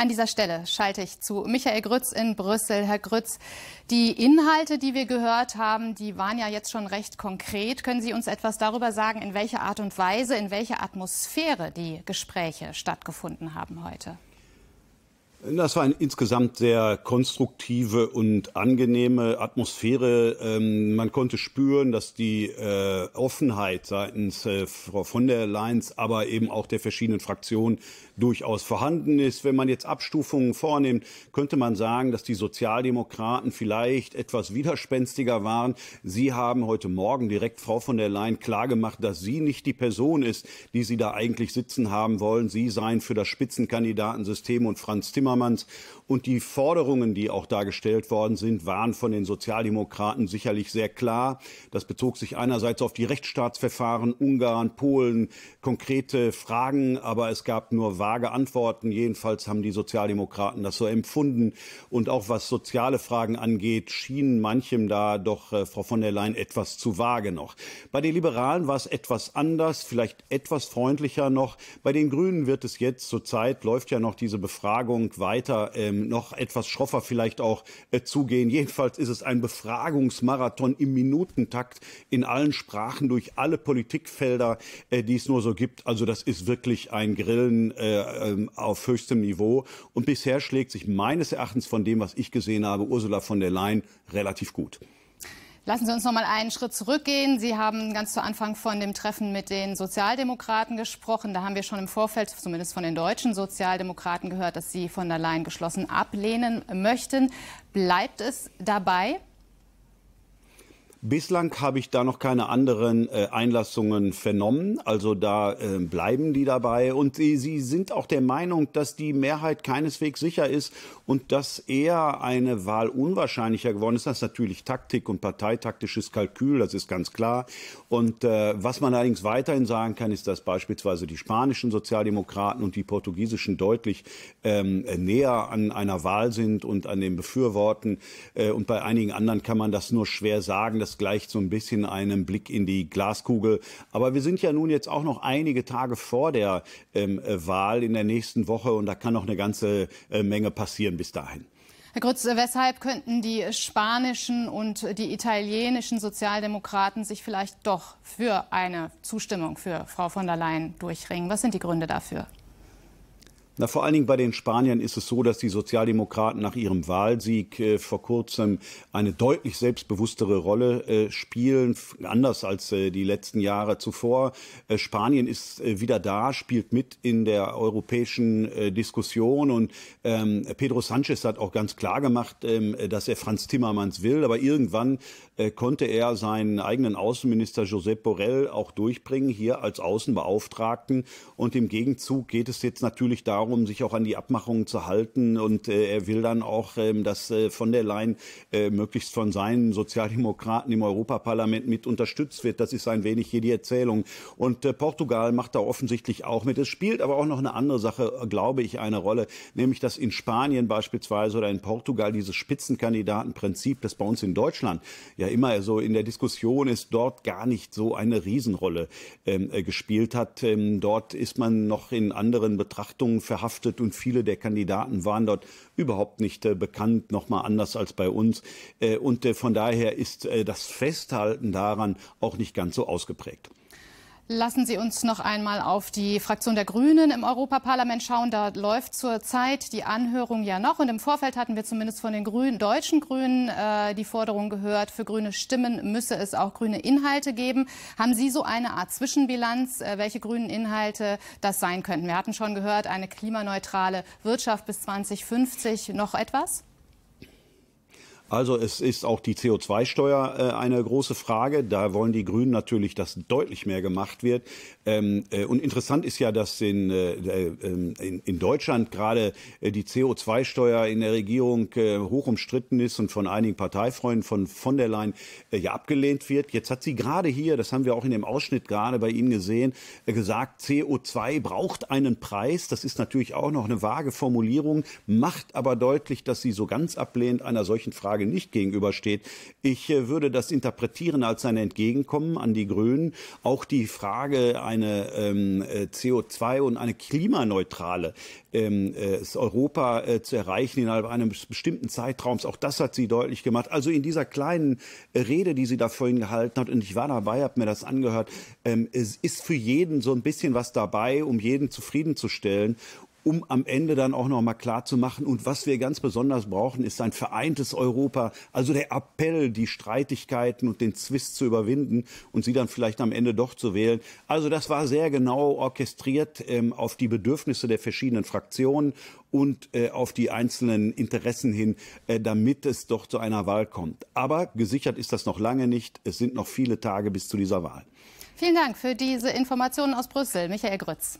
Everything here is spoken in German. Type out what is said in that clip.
An dieser Stelle schalte ich zu Michael Grütz in Brüssel. Herr Grütz, die Inhalte, die wir gehört haben, die waren ja jetzt schon recht konkret. Können Sie uns etwas darüber sagen, in welcher Art und Weise, in welcher Atmosphäre die Gespräche stattgefunden haben heute? Das war eine insgesamt sehr konstruktive und angenehme Atmosphäre. Ähm, man konnte spüren, dass die äh, Offenheit seitens äh, Frau von der Leyen, aber eben auch der verschiedenen Fraktionen durchaus vorhanden ist. Wenn man jetzt Abstufungen vornimmt, könnte man sagen, dass die Sozialdemokraten vielleicht etwas widerspenstiger waren. Sie haben heute Morgen direkt Frau von der Leyen klargemacht, dass sie nicht die Person ist, die sie da eigentlich sitzen haben wollen. Sie seien für das Spitzenkandidatensystem und Franz Timmermans Timmermans. Und die Forderungen, die auch dargestellt worden sind, waren von den Sozialdemokraten sicherlich sehr klar. Das bezog sich einerseits auf die Rechtsstaatsverfahren Ungarn, Polen, konkrete Fragen, aber es gab nur vage Antworten. Jedenfalls haben die Sozialdemokraten das so empfunden. Und auch was soziale Fragen angeht, schienen manchem da doch äh, Frau von der Leyen etwas zu vage noch. Bei den Liberalen war es etwas anders, vielleicht etwas freundlicher noch. Bei den Grünen wird es jetzt zurzeit, läuft ja noch diese Befragung weiter ähm, noch etwas schroffer vielleicht auch äh, zugehen. Jedenfalls ist es ein Befragungsmarathon im Minutentakt in allen Sprachen durch alle Politikfelder, äh, die es nur so gibt. Also das ist wirklich ein Grillen äh, ähm, auf höchstem Niveau. Und bisher schlägt sich meines Erachtens von dem, was ich gesehen habe, Ursula von der Leyen relativ gut. Lassen Sie uns noch mal einen Schritt zurückgehen. Sie haben ganz zu Anfang von dem Treffen mit den Sozialdemokraten gesprochen. Da haben wir schon im Vorfeld, zumindest von den deutschen Sozialdemokraten, gehört, dass Sie von der Leyen geschlossen ablehnen möchten. Bleibt es dabei? Bislang habe ich da noch keine anderen äh, Einlassungen vernommen. Also da äh, bleiben die dabei. Und sie, sie sind auch der Meinung, dass die Mehrheit keineswegs sicher ist und dass eher eine Wahl unwahrscheinlicher geworden ist. Das ist natürlich Taktik und parteitaktisches Kalkül, das ist ganz klar. Und äh, was man allerdings weiterhin sagen kann, ist, dass beispielsweise die spanischen Sozialdemokraten und die portugiesischen deutlich ähm, näher an einer Wahl sind und an den Befürworten. Äh, und bei einigen anderen kann man das nur schwer sagen das gleicht so ein bisschen einem Blick in die Glaskugel. Aber wir sind ja nun jetzt auch noch einige Tage vor der ähm, äh, Wahl in der nächsten Woche und da kann noch eine ganze äh, Menge passieren bis dahin. Herr Grütz, weshalb könnten die spanischen und die italienischen Sozialdemokraten sich vielleicht doch für eine Zustimmung für Frau von der Leyen durchringen? Was sind die Gründe dafür? Na, vor allen Dingen bei den Spaniern ist es so, dass die Sozialdemokraten nach ihrem Wahlsieg äh, vor kurzem eine deutlich selbstbewusstere Rolle äh, spielen, anders als äh, die letzten Jahre zuvor. Äh, Spanien ist äh, wieder da, spielt mit in der europäischen äh, Diskussion und ähm, Pedro Sanchez hat auch ganz klar gemacht, ähm, dass er Franz Timmermans will, aber irgendwann konnte er seinen eigenen Außenminister Josep Borrell auch durchbringen, hier als Außenbeauftragten und im Gegenzug geht es jetzt natürlich darum, darum, sich auch an die Abmachungen zu halten. Und äh, er will dann auch, ähm, dass äh, von der Leyen äh, möglichst von seinen Sozialdemokraten im Europaparlament mit unterstützt wird. Das ist ein wenig hier die Erzählung. Und äh, Portugal macht da offensichtlich auch mit. Es spielt aber auch noch eine andere Sache, glaube ich, eine Rolle, nämlich dass in Spanien beispielsweise oder in Portugal dieses Spitzenkandidatenprinzip, das bei uns in Deutschland ja immer so in der Diskussion ist, dort gar nicht so eine Riesenrolle ähm, äh, gespielt hat. Ähm, dort ist man noch in anderen Betrachtungen verhaftet verhaftet und viele der Kandidaten waren dort überhaupt nicht äh, bekannt, nochmal anders als bei uns. Äh, und äh, von daher ist äh, das Festhalten daran auch nicht ganz so ausgeprägt. Lassen Sie uns noch einmal auf die Fraktion der Grünen im Europaparlament schauen. Da läuft zurzeit die Anhörung ja noch. Und im Vorfeld hatten wir zumindest von den Grünen, deutschen Grünen äh, die Forderung gehört, für grüne Stimmen müsse es auch grüne Inhalte geben. Haben Sie so eine Art Zwischenbilanz, äh, welche grünen Inhalte das sein könnten? Wir hatten schon gehört, eine klimaneutrale Wirtschaft bis 2050. Noch etwas? Also es ist auch die CO2-Steuer äh, eine große Frage. Da wollen die Grünen natürlich, dass deutlich mehr gemacht wird. Ähm, äh, und interessant ist ja, dass in, äh, ähm, in, Deutschland gerade die CO2-Steuer in der Regierung hoch umstritten ist und von einigen Parteifreunden von von der Leyen ja abgelehnt wird. Jetzt hat sie gerade hier, das haben wir auch in dem Ausschnitt gerade bei Ihnen gesehen, gesagt, CO2 braucht einen Preis. Das ist natürlich auch noch eine vage Formulierung, macht aber deutlich, dass sie so ganz ablehnt einer solchen Frage Frage nicht gegenübersteht. Ich äh, würde das interpretieren als ein Entgegenkommen an die Grünen. Auch die Frage, eine ähm, äh, CO2 und eine klimaneutrale ähm, äh, Europa äh, zu erreichen innerhalb eines bestimmten Zeitraums. Auch das hat sie deutlich gemacht. Also in dieser kleinen äh, Rede, die sie da vorhin gehalten hat, und ich war dabei, habe mir das angehört, ähm, es ist für jeden so ein bisschen was dabei, um jeden zufriedenzustellen um am Ende dann auch noch mal klar zu machen. Und was wir ganz besonders brauchen, ist ein vereintes Europa. Also der Appell, die Streitigkeiten und den Zwist zu überwinden und sie dann vielleicht am Ende doch zu wählen. Also das war sehr genau orchestriert ähm, auf die Bedürfnisse der verschiedenen Fraktionen und äh, auf die einzelnen Interessen hin, äh, damit es doch zu einer Wahl kommt. Aber gesichert ist das noch lange nicht. Es sind noch viele Tage bis zu dieser Wahl. Vielen Dank für diese Informationen aus Brüssel, Michael Grütz.